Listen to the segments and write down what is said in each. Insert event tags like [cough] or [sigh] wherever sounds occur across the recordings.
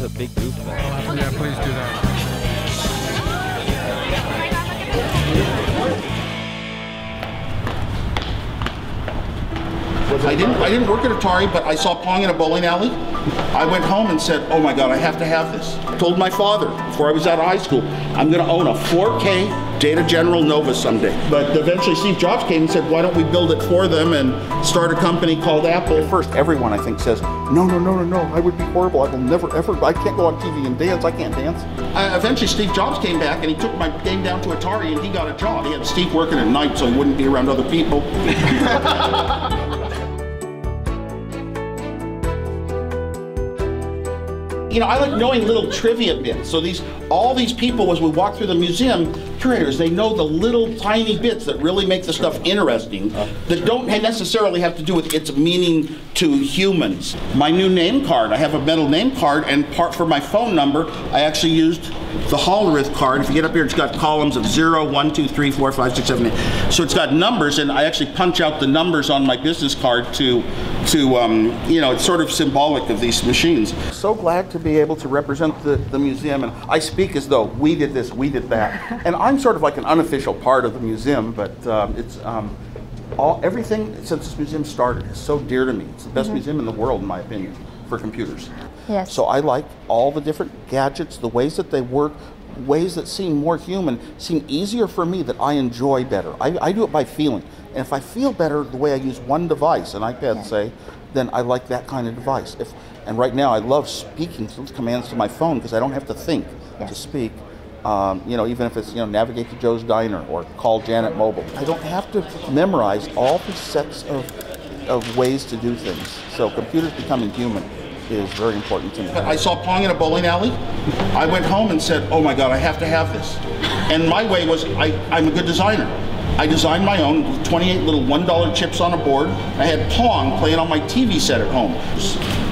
He's a big goofball. Oh, yeah, please do that. I didn't, I didn't work at Atari, but I saw Pong in a bowling alley. I went home and said, oh my God, I have to have this. Told my father before I was out of high school, I'm gonna own a 4K Data General Nova someday. But eventually Steve Jobs came and said, why don't we build it for them and start a company called Apple? At first, everyone I think says, no, no, no, no, no, I would be horrible. I will never, ever, I can't go on TV and dance. I can't dance. Uh, eventually Steve Jobs came back and he took my game down to Atari and he got a job. He had Steve working at night so he wouldn't be around other people. [laughs] you know, I like knowing little trivia bits. So these, all these people, as we walk through the museum, curators, they know the little tiny bits that really make the stuff interesting, that don't necessarily have to do with its meaning to humans. My new name card, I have a metal name card, and part for my phone number, I actually used the Hollerith card. If you get up here, it's got columns of 0, 1, 2, 3, 4, 5, 6, 7, 8. So it's got numbers, and I actually punch out the numbers on my business card to, to um, you know, it's sort of symbolic of these machines. So glad to be able to represent the, the museum, and I speak as though we did this, we did that. And I'm sort of like an unofficial part of the museum, but um, it's um, all everything since this museum started is so dear to me. It's the best museum in the world, in my opinion, for computers. Yes. So I like all the different gadgets, the ways that they work, ways that seem more human, seem easier for me that I enjoy better. I, I do it by feeling. And if I feel better the way I use one device, an iPad, Yeah. say, then I like that kind of device. If, and right now I love speaking commands to my phone because I don't have to think Yeah. to speak. Um, you know, even if it's, you know, navigate to Joe's Diner or call Janet Mobile. I don't have to memorize all the sets of, of ways to do things. So computers becoming human is very important to me. I saw Pong in a bowling alley. I went home and said, oh my God, I have to have this. And my way was, I, I'm a good designer. I designed my own 28 little $1 chips on a board. I had Pong playing on my TV set at home.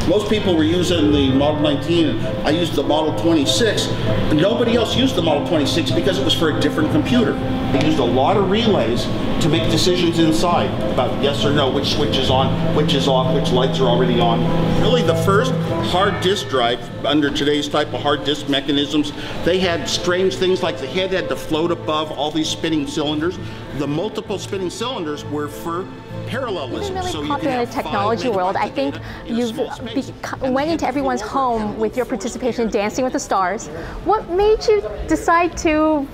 Most people were using the Model 19, and I used the Model 26. Nobody else used the Model 26 because it was for a different computer. They used a lot of relays to make decisions inside about yes or no, which switch is on, which is off, which lights are already on. Really, the first hard disk drive under today's type of hard disk mechanisms, they had strange things like the head had to float above all these spinning cylinders. The multiple spinning cylinders were for parallelism. really so popular in the technology world. I think data in a you've small space. bec- went into everyone's home with your participation in Dancing with the Stars. What made you decide to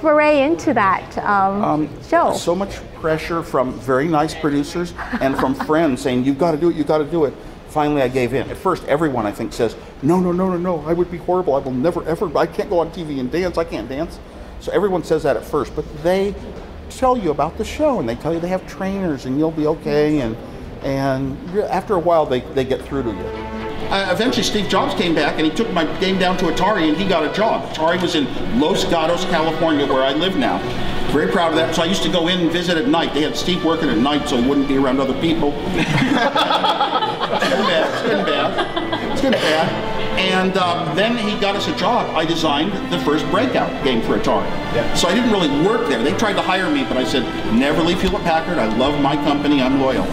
foray into that um, show? so much pressure from very nice producers and from [laughs] friends saying, you've got to do it, you've got to do it. Finally, I gave in. At first, everyone I think says, no, no, no, no, no, I would be horrible. I will never, ever, I can't go on TV and dance. I can't dance. So everyone says that at first, but they tell you about the show and they tell you they have trainers and you'll be okay. And, and after a while, they, they get through to you. Uh, eventually, Steve Jobs came back and he took my game down to Atari and he got a job. Atari was in Los Gatos, California, where I live now. Very proud of that. So I used to go in and visit at night. They had Steve working at night so he wouldn't be around other people. [laughs] it's and bad. It's and bad. It's and bad. And um, then he got us a job. I designed the first Breakout game for Atari. So I didn't really work there. They tried to hire me, but I said, never leave Hewlett Packard. I love my company. I'm loyal.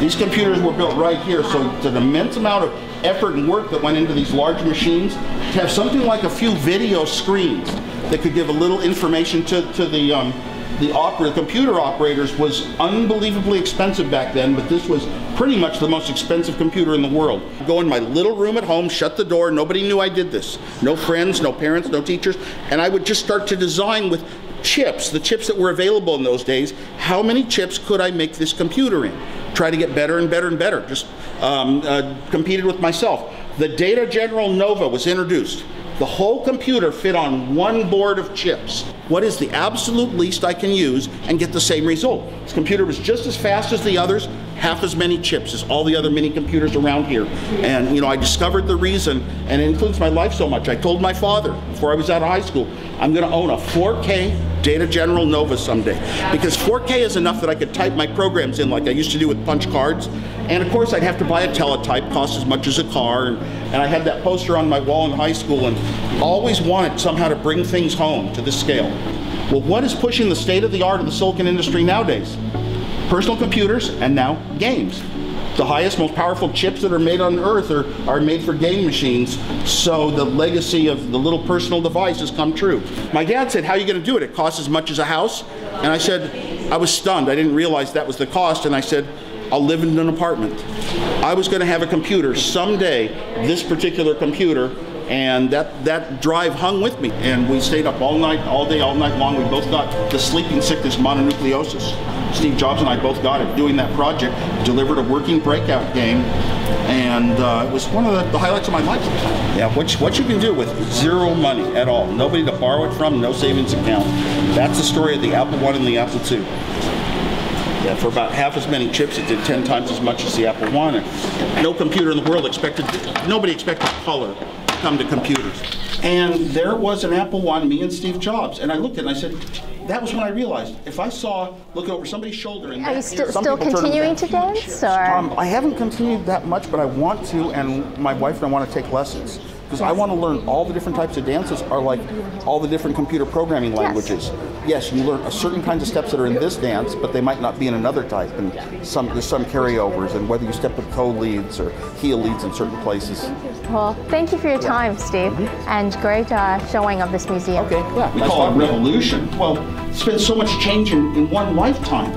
These computers were built right here, so it's an immense amount of effort and work that went into these large machines to have something like a few video screens that could give a little information to, to the um, the opera, computer operators was unbelievably expensive back then, but this was pretty much the most expensive computer in the world. Go in my little room at home, shut the door, nobody knew I did this. No friends, no parents, no teachers, and I would just start to design with chips, the chips that were available in those days. How many chips could I make this computer in? Try to get better and better and better. Just um, uh, competed with myself. The Data General Nova was introduced. The whole computer fit on one board of chips. What is the absolute least I can use and get the same result? This computer was just as fast as the others, half as many chips as all the other mini computers around here. And you know, I discovered the reason, and it influenced my life so much. I told my father before I was out of high school, I'm going to own a 4K Data General Nova someday. Because 4K is enough that I could type my programs in like I used to do with punch cards. And of course, I'd have to buy a teletype, cost as much as a car. And, and I had that poster on my wall in high school and always wanted somehow to bring things home to this scale. Well, what is pushing the state of the art of the silicon industry nowadays? Personal computers and now games. The highest, most powerful chips that are made on Earth are, are made for game machines. So the legacy of the little personal device has come true. My dad said, How are you going to do it? It costs as much as a house. And I said, I was stunned. I didn't realize that was the cost. And I said, I'll live in an apartment. I was going to have a computer someday, this particular computer, and that, that drive hung with me. And we stayed up all night, all day, all night long. We both got the sleeping sickness mononucleosis. Steve Jobs and I both got it doing that project, delivered a working breakout game, and uh, it was one of the, the, highlights of my life. Yeah, what, what you can do with zero money at all, nobody to borrow it from, no savings account. That's the story of the Apple I and the Apple II. Yeah, for about half as many chips, it did 10 times as much as the Apple One. And no computer in the world expected, nobody expected color come to computers. And there was an Apple One, me and Steve Jobs. And I looked at it and I said, that was when I realized if I saw looking over somebody's shoulder and are you still, still continuing to dance or um, I haven't continued that much but I want to and my wife and I want to take lessons because I want to learn all the different types of dances are like all the different computer programming languages. Yes. yes, you learn a certain kinds of steps that are in this dance, but they might not be in another type, and some there's some carryovers, and whether you step with toe leads or heel leads in certain places. Well, thank you for your time, Steve, mm-hmm. and great uh, showing of this museum. Okay, yeah, we call it revolution. Well, it's been so much change in, in one lifetime.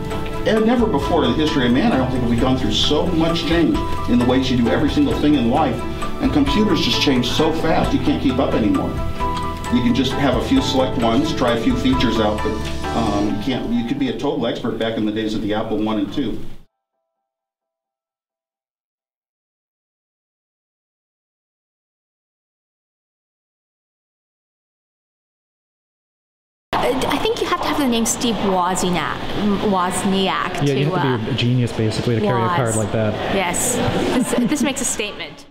And never before in the history of man, I don't think we've gone through so much change in the ways you do every single thing in life and computers just change so fast, you can't keep up anymore. You can just have a few select ones, try a few features out, but um, you can't. You could be a total expert back in the days of the Apple One and Two. I think you have to have the name Steve Wozniak, Wozniak yeah, to. you have to be uh, a genius basically to carry a card like that. Yes, this, this makes a statement.